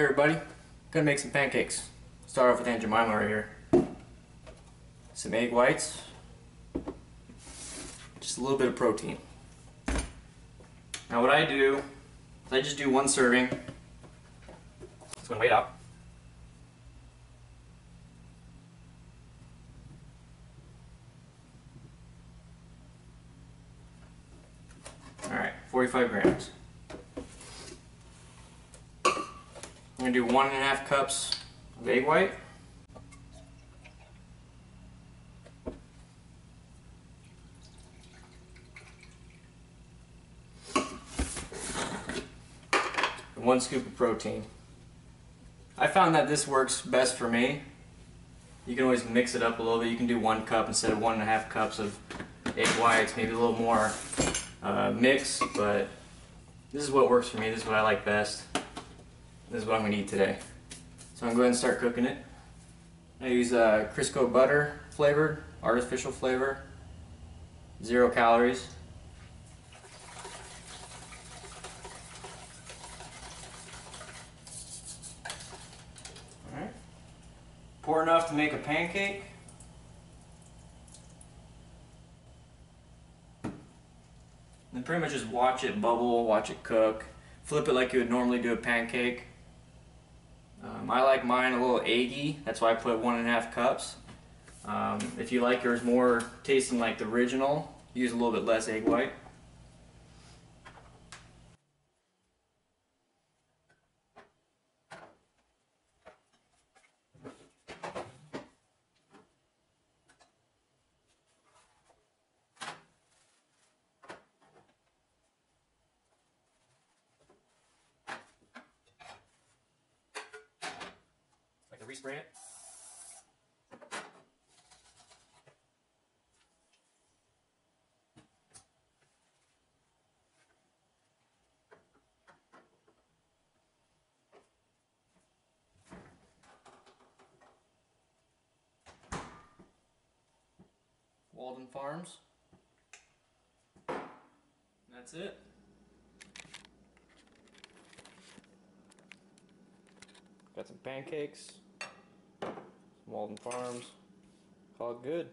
Hey everybody, gonna make some pancakes. Start off with Aunt Jemima right here. Some egg whites. Just a little bit of protein. Now what I do is I just do one serving. It's gonna wait up. Alright, 45 grams. I'm gonna do one and a half cups of egg white. And one scoop of protein. I found that this works best for me. You can always mix it up a little bit. You can do one cup instead of one and a half cups of egg whites, maybe a little more uh, mix, but this is what works for me. This is what I like best. This is what I'm going to eat today. So I'm going to go ahead and start cooking it. I use uh, Crisco butter flavored, artificial flavor, zero calories. Alright. Pour enough to make a pancake. And pretty much just watch it bubble, watch it cook. Flip it like you would normally do a pancake. Um, I like mine a little eggy, that's why I put one and a half cups. Um, if you like yours more tasting like the original, use a little bit less egg white. Respray it. Walden Farms. That's it. Got some pancakes, Walden Farms. All good.